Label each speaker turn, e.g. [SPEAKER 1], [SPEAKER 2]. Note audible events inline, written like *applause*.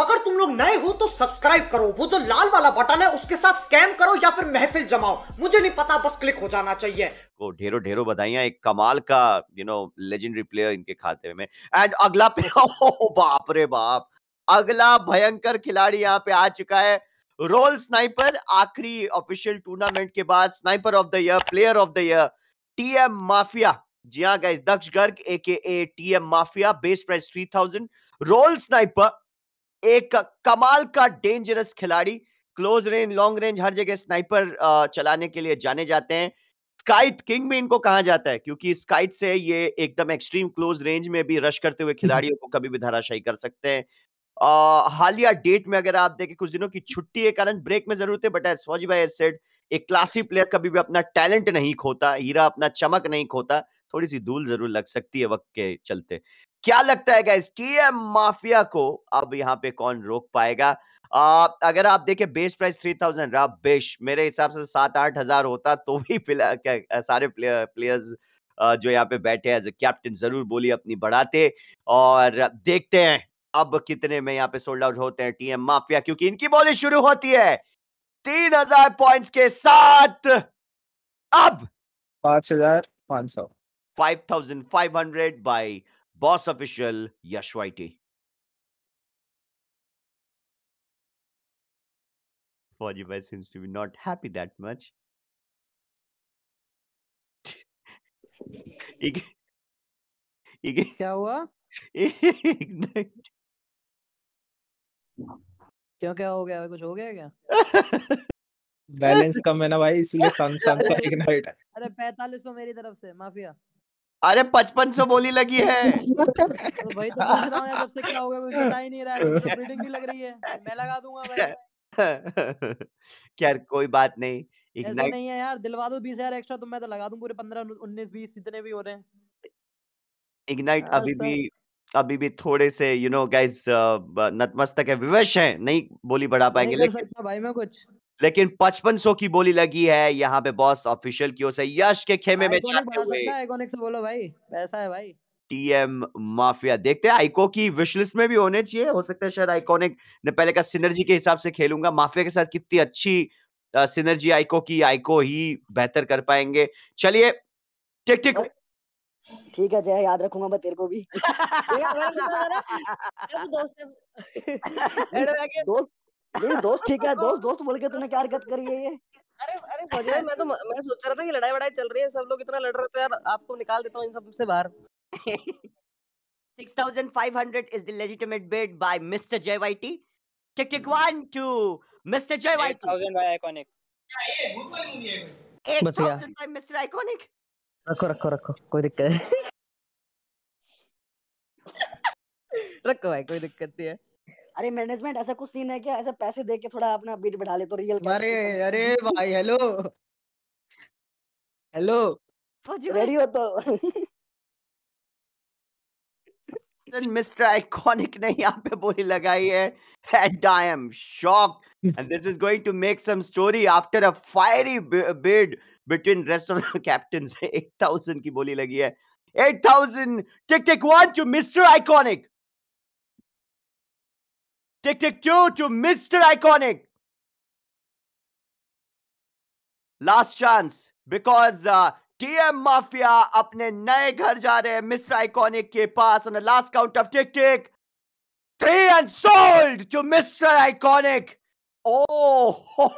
[SPEAKER 1] अगर तुम लोग नए हो तो सब्सक्राइब करो। वो जो लाल वाला बटन है, उसके साथ स्कैम करो या फिर महफिल जमाओ। मुझे नहीं पता, बस क्लिक हो जाना चाहिए।
[SPEAKER 2] को ढेरों ढेरों बधाइयाँ, एक कमाल का यू नो लेजेंडरी प्लेयर इनके खाते में। एंड अगला *laughs* पे बाप रे बाप। अगला भयंकर खिलाड़ी यहाँ पे आ चुका है। रोल स्नाइपर आखिरी ऑफिशियल टूर्नामेंट के बाद sniper of the year player of the year TM mafia जी हाँ guys Daksh Garg AK TM mafia base price 3000 role sniper एक कमाल का डेंजरस खिलाड़ी क्लोज रेंज लॉन्ग रेंज हर जगह स्नाइपर चलाने के लिए जाने जाते हैं। स्काइट किंग में इनको कहा जाता है क्योंकि स्काइट से ये एकदम एक्सट्रीम क्लोज रेंज में भी रश करते हुए खिलाड़ियों को कभी भी धराशायी कर सकते हैं। हालिया डेट में अगर आप देखें कुछ दिनों की छुट्टी के कारण ब्रेक में ज़रूरत है बट एज फौजी भाई सेड एक क्लासी प्लेयर कभी भी अपना टैलेंट नहीं खोता हीरा अपना चमक नहीं खोता थोड़ी सी धूल ज़रूर लग सकती है वक्त के चलते। क्या लगता है गाइस टीएम माफिया को अब यहाँ पे कौन रोक पाएगा? आ, अगर आप देखें बेस प्राइस थ्री थाउज़ेंड रहा बेश मेरे हिसाब से सात आठ हज़ार होता तो भी क्या सारे प्लेयर प्लेयर्स जो यहाँ पे बैठे एज कैप्टन ज़रूर बोली अपनी बढ़ाते। और देखते हैं अब कितने में यहाँ पे सोल्ड आउट होते हैं टीएम माफिया क्योंकि इनकी बॉलिंग शुरू होती है। तीन हज़ार पॉइंट के साथ अब
[SPEAKER 3] पाँच हज़ार पाँच सौ।
[SPEAKER 2] Five thousand five hundred by boss official Yash YT Fauji Bhai seems to be not happy that much. *laughs*
[SPEAKER 4] क्या हुआ?
[SPEAKER 2] इग्नाइट
[SPEAKER 4] क्यों क्या हो गया? कुछ हो गया क्या?
[SPEAKER 3] बैलेंस कम है ना भाई इसलिए सन सन सा इग्नाइट है
[SPEAKER 4] अरे 4500 मेरी तरफ़ से माफिया।
[SPEAKER 2] अरे पचपन सौ बोली लगी है।
[SPEAKER 4] तो भाई तो पूछ रहा हूँ यार से क्या होगा कुछ बता ही नहीं रहा है मुझे ब्रीडिंग नहीं लग रही है मैं लगा दूँगा भाई। *laughs*
[SPEAKER 2] क्या कोई बात नहीं
[SPEAKER 4] ऐसा नहीं है यार दिलवा दो बीस हज़ार एक्स्ट्रा तो मैं तो लगा दूँ पूरे पंद्रह उन्नीस बीस जितने भी हो रहे हैं।
[SPEAKER 2] इग्नाइट अभी भी अभी भी थोड़े से यू नो गाइस नतमस्तक है विवश है नहीं बोली बढ़ा पाएँगे
[SPEAKER 4] नहीं कर सकता भाई मैं कुछ।
[SPEAKER 2] लेकिन पचपन सौ की बोली लगी है यहाँ पे बॉस ऑफिशियल की ओर से यश के खेमे में
[SPEAKER 4] जाते हुए। से बोलो भाई पैसा है भाई।
[SPEAKER 2] टीएम माफिया देखते हैं आइको की विश लिस्ट में भी होने चाहिए हो सकता है शायद आइकॉनिक ने पहले का सिनर्जी के हिसाब से खेलूँगा। माफिया के साथ कितनी अच्छी सिनर्जी आइको की आइको ही बेहतर कर पाएँगे। चलिए टिक टिक
[SPEAKER 5] ठीक है जय याद रखूँगा मैं तेरे को भी। *laughs* *laughs*
[SPEAKER 6] दोस्त *laughs*
[SPEAKER 5] दोस्त नहीं दोस्त ठीक है दोस्त दोस्त बोल के तूने क्या हरकत करी है ये
[SPEAKER 6] अरे अरे फौजी मैं तो मैं सोच रहा था कि लड़ाई वड़ाई चल रही है सब लोग इतना लड़ रहे तो यार आपको निकाल देता हूँ इन सबसे बाहर
[SPEAKER 7] 6500 is the legitimate bid by Mr. JYT. Tick tick one to Mr. JYT.
[SPEAKER 8] 8000 by Iconic.
[SPEAKER 7] 8000 by Mr. Iconic.
[SPEAKER 4] रखो रखो रखो कोई दिक्कत नहीं *laughs* रखो भाई कोई दिक्कत नहीं है
[SPEAKER 5] अरे मैनेजमेंट ऐसा कुछ सीन है क्या? ऐसे पैसे दे के थोड़ा अपना बीट बढ़ा ले तो रियल
[SPEAKER 4] अरे अरे भाई हेलो हेलो
[SPEAKER 5] रेडी हो तो?
[SPEAKER 2] मिस्टर आइकॉनिक ने यहाँ पे बोली लगाई है and I am shock and this is going to make some story after a fiery bid between rest of the captain से एट थाउज़ेंड की बोली लगी है। Eight thousand tick tick one two Mister Iconic Tick tick two to Mr. Iconic. Last chance because uh, TM अपने नए घर जा रहे हैं मिस्टर आइकॉनिक के पास on last count of tick tick three and sold to Mister
[SPEAKER 9] Iconic ओ हो